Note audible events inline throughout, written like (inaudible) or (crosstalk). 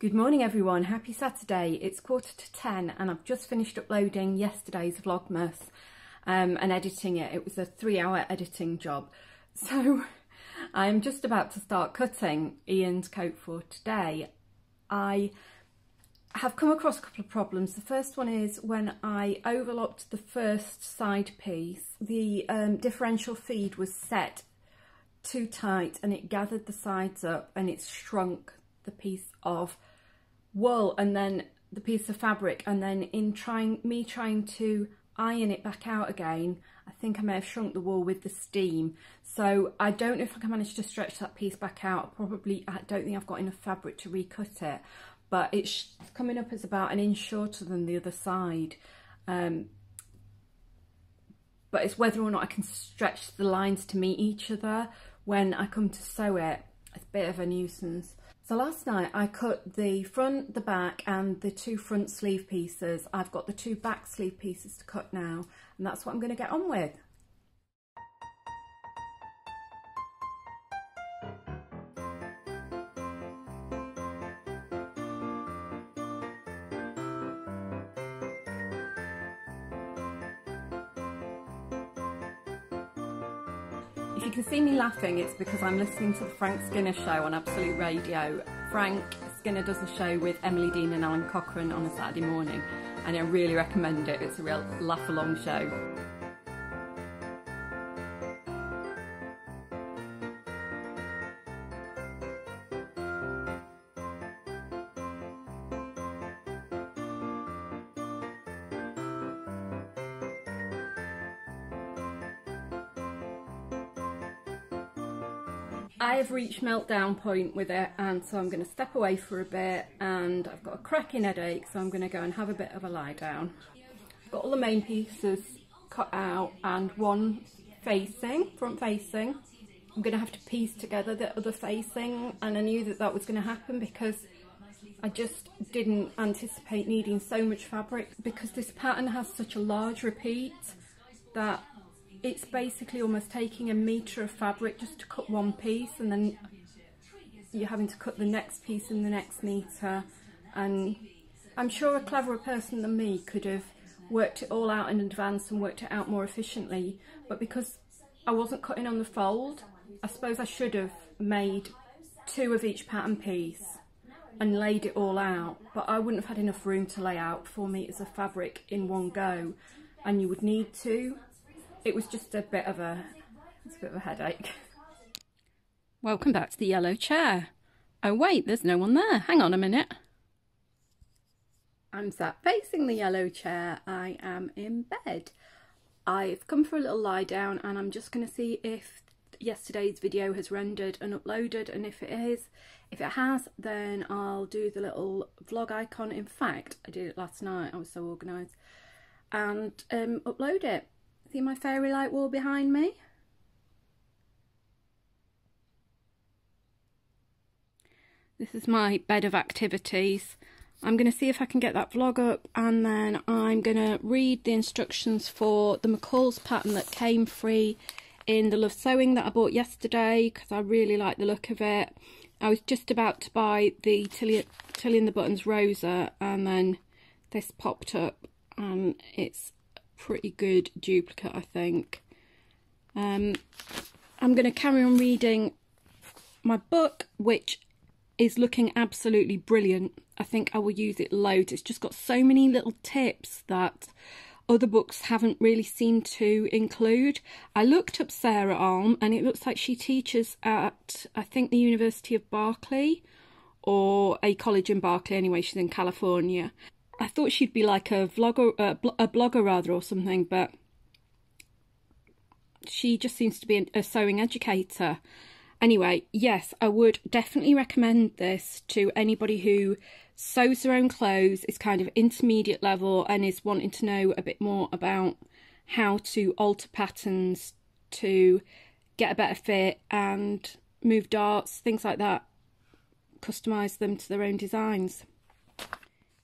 Good morning everyone, happy Saturday. It's quarter to 10 and I've just finished uploading yesterday's Vlogmas um, and editing it. It was a three hour editing job. (laughs) So I'm just about to start cutting Ian's coat for today. I have come across a couple of problems. The first one is when I overlocked the first side piece, the um, differential feed was set too tight and it gathered the sides up and it shrunk the piece of wool and then the piece of fabric and then in trying me trying to iron it back out again I think I may have shrunk the wool with the steam. So I don't know if I can manage to stretch that piece back out. Probably I don't think I've got enough fabric to recut it. But it's coming up as about an inch shorter than the other side. Um, but it's whether or not I can stretch the lines to meet each other. When I come to sew it it's a bit of a nuisance so last night I cut the front, the back and the two front sleeve pieces. I've got the two back sleeve pieces to cut now and that's what I'm going to get on with. If you can see me laughing, it's because I'm listening to the Frank Skinner show on Absolute Radio. Frank Skinner does a show with Emily Dean and Alun Cochrane on a Saturday morning, and I really recommend it. It's a real laugh along show. I have reached meltdown point with it and so I'm going to step away for a bit and I've got a cracking headache so I'm going to go and have a bit of a lie down. I've got all the main pieces cut out and one facing, front facing. I'm going to have to piece together the other facing and I knew that that was going to happen because I just didn't anticipate needing so much fabric because this pattern has such a large repeat that it's basically almost taking a metre of fabric just to cut one piece and then you're having to cut the next piece in the next metre and I'm sure a cleverer person than me could have worked it all out in advance and worked it out more efficiently. But because I wasn't cutting on the fold I suppose I should have made two of each pattern piece and laid it all out. But I wouldn't have had enough room to lay out four metres of fabric in one go. And you would need to it was just a bit of a, it's a bit of a headache. Welcome back to the yellow chair. Oh wait, there's no one there. Hang on a minute. I'm sat facing the yellow chair. I am in bed. I've come for a little lie down and I'm just going to see if yesterday's video has rendered and uploaded and if it is, if it has then I'll do the little vlog icon. In fact, I did it last night. I was so organised and um, upload it. See my fairy light wall behind me? This is my bed of activities. I'm going to see if I can get that vlog up and then I'm going to read the instructions for the McCall's pattern that came free in the Love Sewing that I bought yesterday because I really like the look of it. I was just about to buy the Tilly, Tilly and the Buttons Rosa and then this popped up and it's pretty good duplicate, I think. Um, I'm going to carry on reading my book, which is looking absolutely brilliant. I think I will use it loads. It's just got so many little tips that other books haven't really seemed to include. I looked up Sarah Alm and it looks like she teaches at, I think, the University of Berkeley or a college in Berkeley anyway, she's in California. I thought she'd be like a vlogger, uh, a blogger rather, or something, but she just seems to be a sewing educator. Anyway, yes, I would definitely recommend this to anybody who sews their own clothes, is kind of intermediate level, and is wanting to know a bit more about how to alter patterns to get a better fit and move darts, things like that, customise them to their own designs.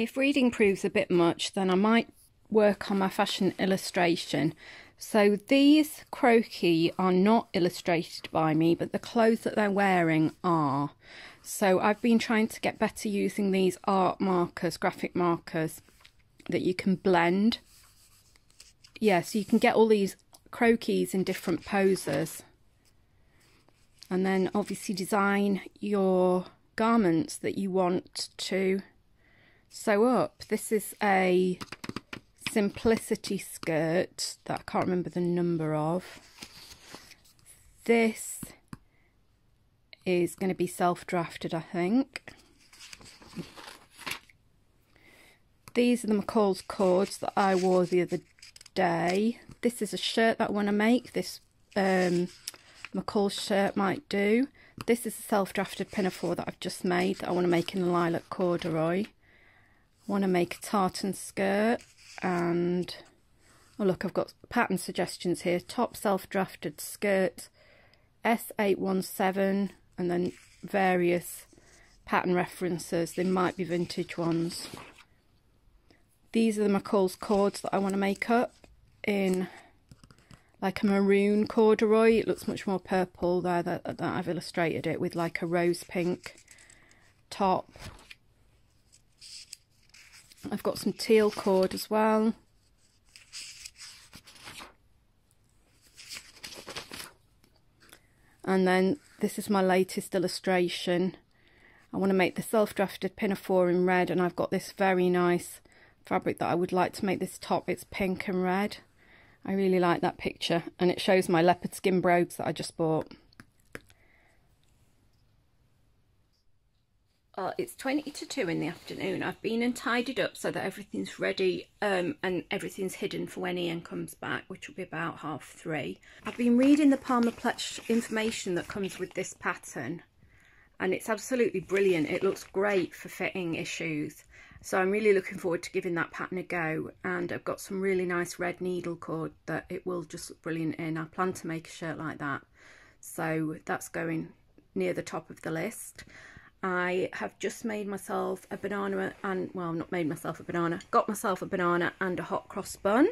If reading proves a bit much, then I might work on my fashion illustration. So these croquis are not illustrated by me, but the clothes that they're wearing are. So I've been trying to get better using these art markers, graphic markers that you can blend. Yeah, so you can get all these croquis in different poses. And then obviously design your garments that you want to sew up. This is a simplicity skirt that I can't remember the number of. This is going to be self-drafted, I think. These are the McCall's cords that I wore the other day. This is a shirt that I want to make. This um, McCall shirt might do. This is a self-drafted pinafore that I've just made that I want to make in the lilac corduroy. Want to make a tartan skirt and oh look I've got pattern suggestions here. Top self-drafted skirt S817 and then various pattern references. They might be vintage ones. These are the McCall's cords that I want to make up in like a maroon corduroy. It looks much more purple there that, that I've illustrated it with like a rose pink top. I've got some teal cord as well. And then this is my latest illustration. I want to make the self-drafted pinafore in red and I've got this very nice fabric that I would like to make this top. It's pink and red. I really like that picture and it shows my leopard skin brogues that I just bought. Uh, it's 20 to 2 in the afternoon. I've been and tidied up so that everything's ready um, and everything's hidden for when Ian comes back, which will be about half three. I've been reading the Palmer Pletsch information that comes with this pattern and it's absolutely brilliant. It looks great for fitting issues. So I'm really looking forward to giving that pattern a go and I've got some really nice red needle cord that it will just look brilliant in. I plan to make a shirt like that. So that's going near the top of the list. I have just made myself a banana and, well, not made myself a banana, got myself a banana and a hot cross bun.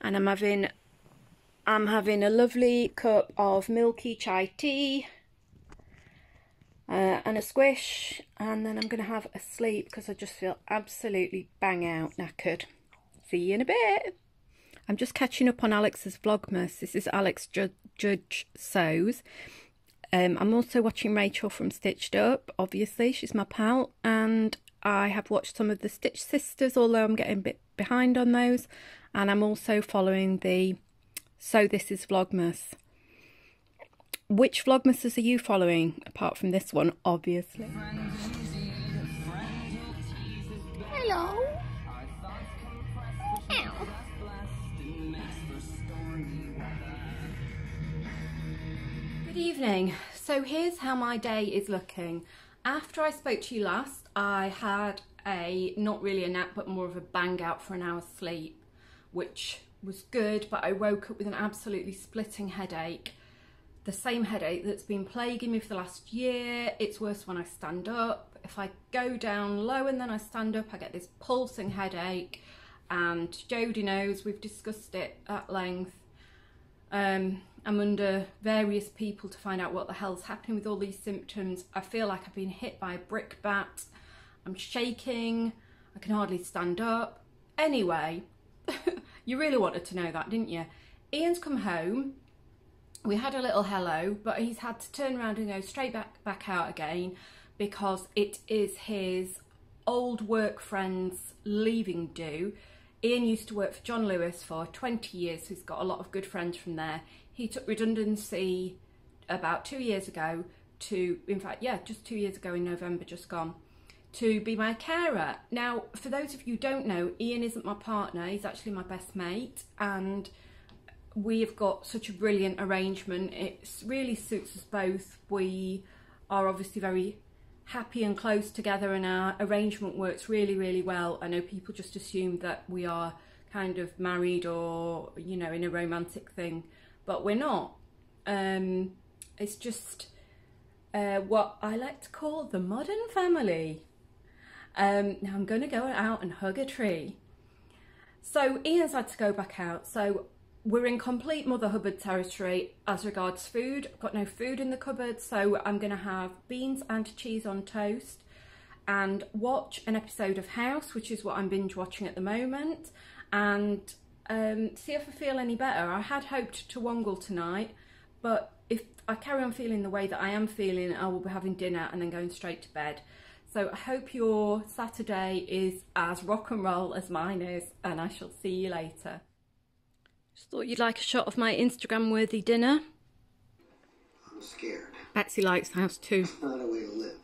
And I'm having, I'm having a lovely cup of milky chai tea uh, and a squish. And then I'm going to have a sleep because I just feel absolutely bang out knackered. See you in a bit. I'm just catching up on Alex's Vlogmas. This is Alex Judge Sews. Um, I'm also watching Rachel from Stitched Up, obviously, she's my pal, and I have watched some of the Stitch Sisters, although I'm getting a bit behind on those, and I'm also following the So This Is Vlogmas. Which Vlogmases are you following, apart from this one, obviously? Good evening. So here's how my day is looking. After I spoke to you last, I had a, not really a nap, but more of a bang out for an hour's sleep, which was good, but I woke up with an absolutely splitting headache. The same headache that's been plaguing me for the last year. It's worse when I stand up. If I go down low and then I stand up, I get this pulsing headache. And Jodie knows, we've discussed it at length. Um, I'm under various people to find out what the hell's happening with all these symptoms. I feel like I've been hit by a brick bat. I'm shaking. I can hardly stand up. Anyway, (laughs) you really wanted to know that, didn't you? Ian's come home. We had a little hello, but he's had to turn around and go straight back, back out again because it is his old work friend's leaving do. Ian used to work for John Lewis for 20 years, so he's got a lot of good friends from there. He took redundancy about two years ago to, in fact, yeah, just two years ago in November, just gone, to be my carer. Now, for those of you who don't know, Ian isn't my partner, he's actually my best mate, and we have got such a brilliant arrangement. It really suits us both. We are obviously very happy and close together and our arrangement works really, really well. I know people just assume that we are kind of married or, you know, in a romantic thing but we're not. Um, it's just uh, what I like to call the modern family. Um, now I'm going to go out and hug a tree. So Ian's had to go back out. So we're in complete Mother Hubbard territory as regards food. I've got no food in the cupboard, so I'm going to have beans and cheese on toast and watch an episode of House, which is what I'm binge watching at the moment, and um, see if I feel any better. I had hoped to wongle tonight, but if I carry on feeling the way that I am feeling, I will be having dinner and then going straight to bed. So I hope your Saturday is as rock and roll as mine is, and I shall see you later. Just thought you'd like a shot of my Instagram worthy dinner. I'm scared. Betsy likes the house too. It's not a way to live.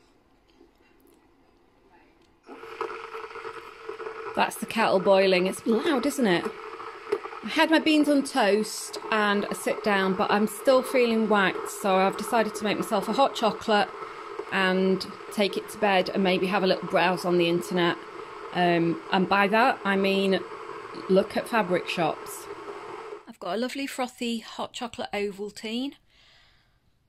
That's the kettle boiling. It's loud, isn't it? I had my beans on toast and a sit down, but I'm still feeling whacked, so I've decided to make myself a hot chocolate and take it to bed and maybe have a little browse on the internet. Um, and by that, I mean look at fabric shops. I've got a lovely frothy hot chocolate Ovaltine.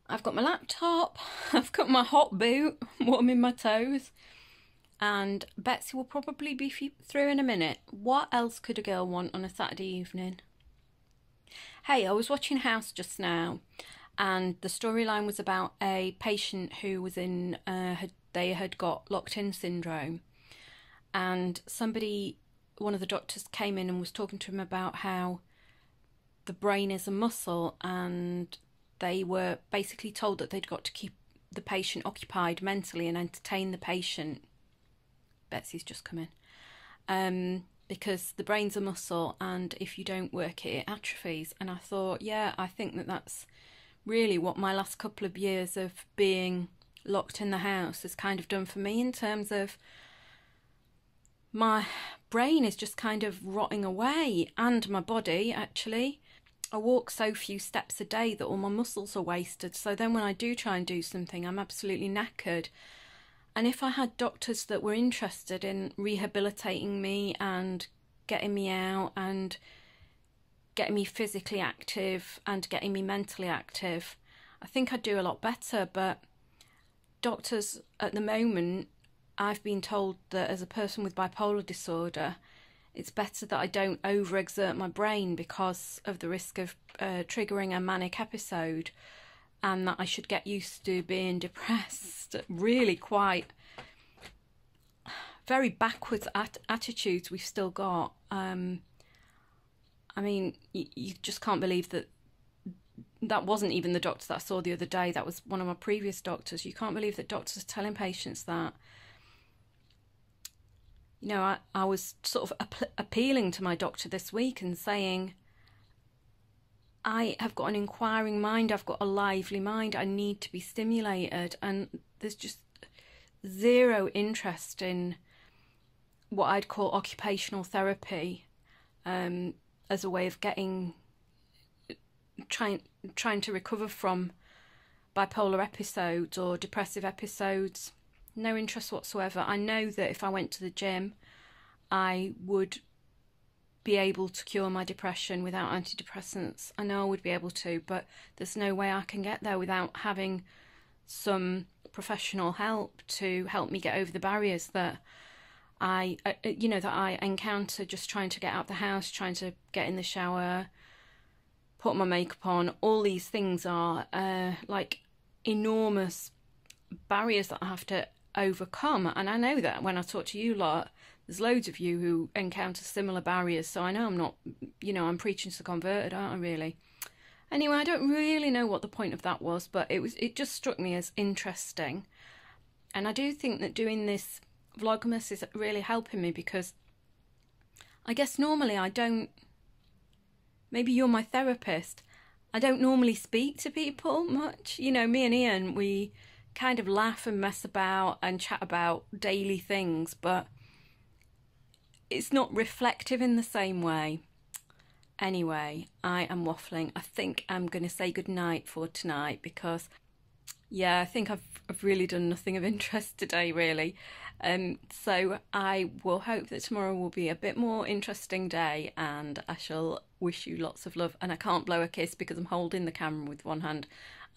I've got my laptop, (laughs) I've got my hot boot warming my toes, and Betsy will probably be through in a minute. What else could a girl want on a Saturday evening? Hey, I was watching House just now, and the storyline was about a patient who was in, uh, had, they had got locked in syndrome, and somebody, one of the doctors came in and was talking to him about how the brain is a muscle, and they were basically told that they'd got to keep the patient occupied mentally and entertain the patient Betsy's just come in. Um, because the brain's a muscle, and if you don't work it, it atrophies. And I thought, yeah, I think that that's really what my last couple of years of being locked in the house has kind of done for me in terms of my brain is just kind of rotting away, and my body actually. I walk so few steps a day that all my muscles are wasted. So then when I do try and do something, I'm absolutely knackered. And if I had doctors that were interested in rehabilitating me and getting me out and getting me physically active and getting me mentally active, I think I'd do a lot better. But doctors at the moment, I've been told that as a person with bipolar disorder, it's better that I don't overexert my brain because of the risk of uh, triggering a manic episode and that I should get used to being depressed. (laughs) Really, quite very backwards at- attitudes we've still got. Um, I mean, you, just can't believe that that wasn't even the doctor that I saw the other day. That was one of my previous doctors. You can't believe that doctors are telling patients that. You know, I, I was sort of ap- appealing to my doctor this week and saying, I have got an inquiring mind, I've got a lively mind, I need to be stimulated, and there's just zero interest in what I'd call occupational therapy um, as a way of getting trying trying to recover from bipolar episodes or depressive episodes. No interest whatsoever. I know that if I went to the gym, I would be able to cure my depression without antidepressants. I know I would be able to, but there's no way I can get there without having some professional help to help me get over the barriers that I, uh, uh, you know, that I encounter just trying to get out the house, trying to get in the shower, put my makeup on. All these things are uh, like enormous barriers that I have to overcome. And I know that when I talk to you lot, there's loads of you who encounter similar barriers. So I know I'm not, you know, I'm preaching to the converted, aren't I? Really. Anyway, I don't really know what the point of that was, but it was it just struck me as interesting. And I do think that doing this Vlogmas is really helping me because I guess normally I don't maybe you're my therapist. I don't normally speak to people much. You know, me and Ian, we kind of laugh and mess about and chat about daily things, but it's not reflective in the same way. Anyway, I am waffling. I think I'm going to say goodnight for tonight because, yeah, I think I've, I've really done nothing of (laughs) interest today, really. Um, so I will hope that tomorrow will be a bit more interesting day and I shall wish you lots of love. And I can't blow a kiss because I'm holding the camera with one hand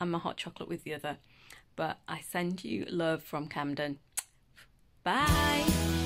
and my hot chocolate with the other. But I send you love from Camden. Bye.